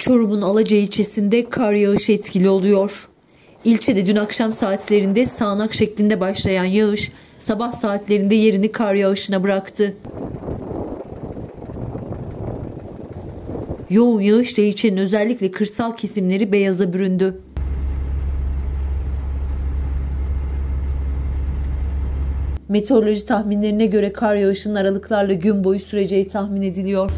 Çorum'un Alaca ilçesinde kar yağışı etkili oluyor. İlçede dün akşam saatlerinde sağanak şeklinde başlayan yağış sabah saatlerinde yerini kar yağışına bıraktı. Yoğun yağışla ilçenin özellikle kırsal kesimleri beyaza büründü. Meteoroloji tahminlerine göre kar yağışının aralıklarla gün boyu süreceği tahmin ediliyor.